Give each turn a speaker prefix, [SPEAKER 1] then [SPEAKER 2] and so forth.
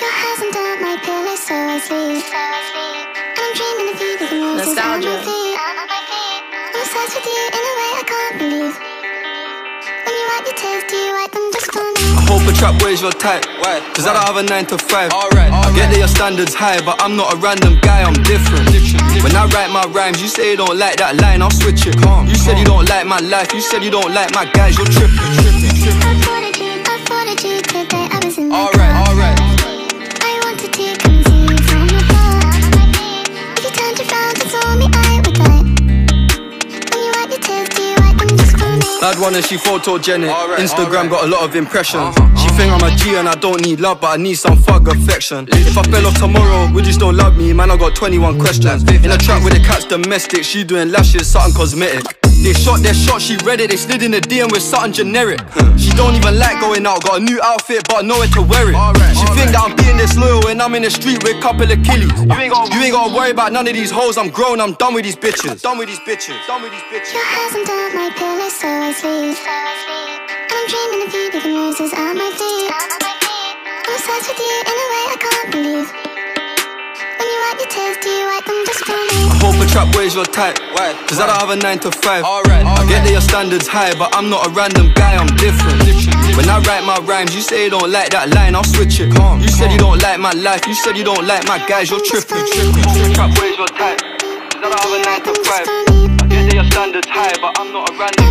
[SPEAKER 1] Your hands under my pillow, so I sleep. And I'm dreaming of you, leaving roses on my feet. I'm obsessed with you in a way I can't believe. When you wipe your tears, do you wipe them just for me?
[SPEAKER 2] I hope a trap boy's your type.
[SPEAKER 3] Why?
[SPEAKER 2] Cause I don't have a 9 to 5.
[SPEAKER 3] Alright,
[SPEAKER 2] I get that your standards high, but I'm not a random guy, I'm different. When I write my rhymes, you say you don't like that line, I'll switch it. You said you don't like my life, you said you don't like my guys, you're tripping.
[SPEAKER 1] Just for me?
[SPEAKER 2] Bad one and she photogenic.
[SPEAKER 3] Alright,
[SPEAKER 2] Instagram
[SPEAKER 3] alright.
[SPEAKER 2] got a lot of impressions.
[SPEAKER 3] Uh-huh,
[SPEAKER 2] She think I'm a G and I don't need love, but I need some fuck affection. If I fell off tomorrow, would you still love me? Man, I got 21 questions. In a trap with the cat's domestic, she doing lashes, something cosmetic. They shot their shot, she read it, they slid in the DM with something generic. She don't even like going out, got a new outfit, but nowhere to wear it. She think that I'm disloyal when I'm in the street with a couple of killies. You ain't gotta, you ain't gotta worry about none of these hoes, I'm grown, I'm done with these bitches. Done with these bitches, done with these bitches.
[SPEAKER 1] Your hands under my pillow, so I sleep. And I'm dreaming of you, leaving roses on my feet. I'm obsessed with you in a way I can't believe.
[SPEAKER 2] I hope a trap boy's your type.
[SPEAKER 3] Why?
[SPEAKER 2] Cause I don't have a 9 to 5.
[SPEAKER 3] Alright,
[SPEAKER 2] I get
[SPEAKER 3] alright.
[SPEAKER 2] that your standards high, but I'm not a random guy, I'm different. When I write my rhymes, you say you don't like that line, I'll switch it. You said you don't like my life, you said you don't like my guys, you're tripping. Trap boy's your type. Cause I don't have a 9 to 5. I get that your standards high, but I'm not a random